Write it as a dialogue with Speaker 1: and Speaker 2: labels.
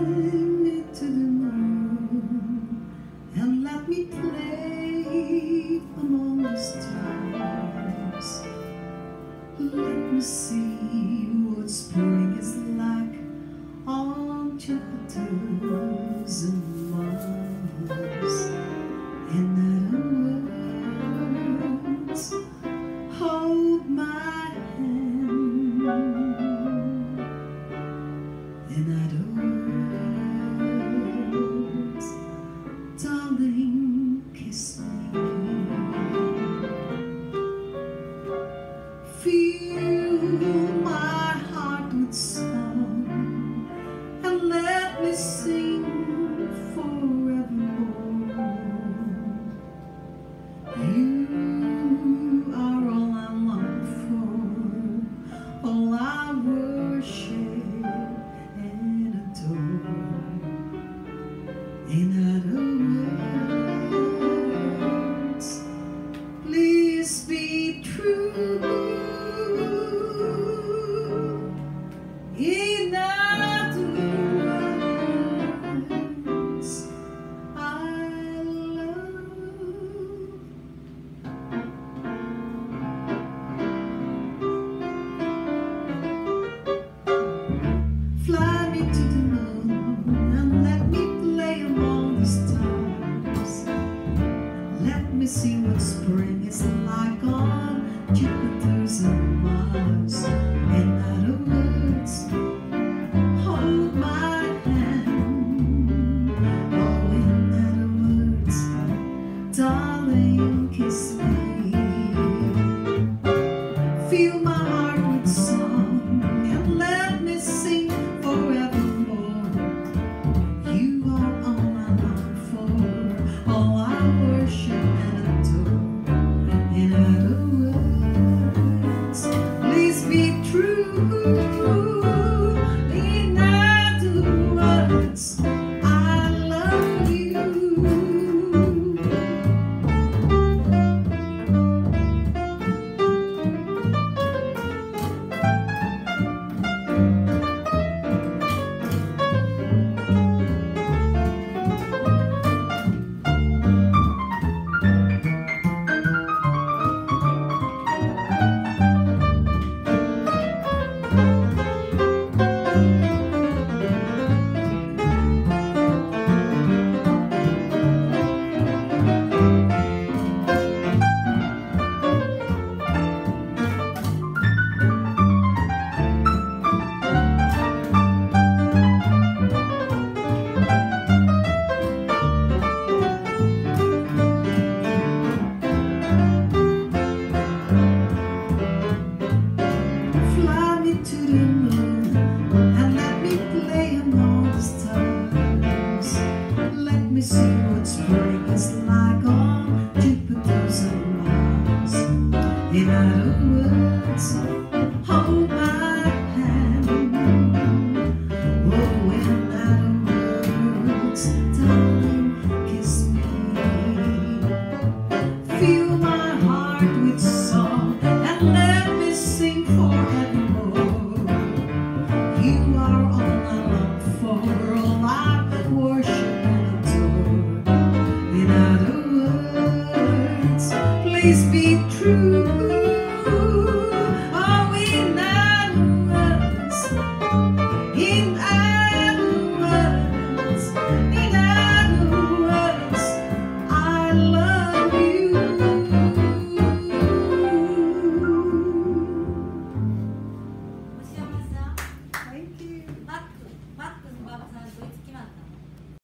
Speaker 1: night. fill my heart with song. Música see what's burning. always be true.